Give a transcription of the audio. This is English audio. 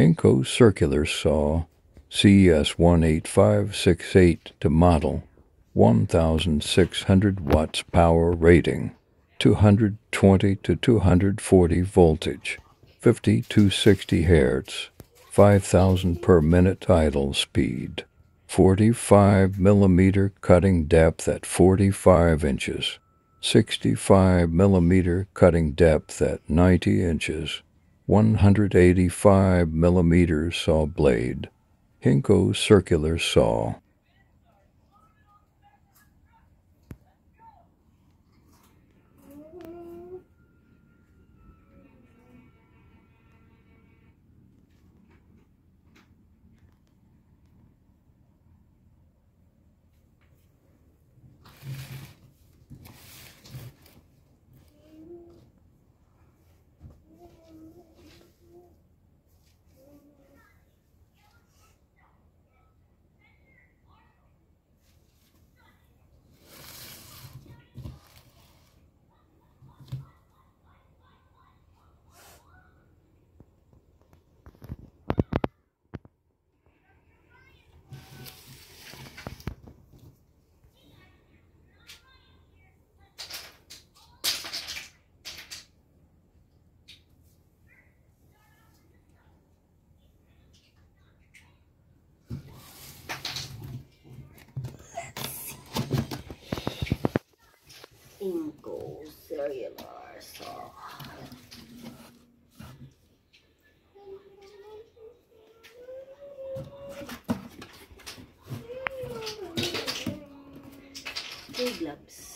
INGCO circular saw CES 18568 to model 1600 watts power rating 220 to 240 voltage 50 to 60 hertz 5000 per minute idle speed 45 millimeter cutting depth at 45 inches 65 millimeter cutting depth at 90 inches 185 millimeter saw blade. INGCO circular saw INGCO circular saw. Two gloves.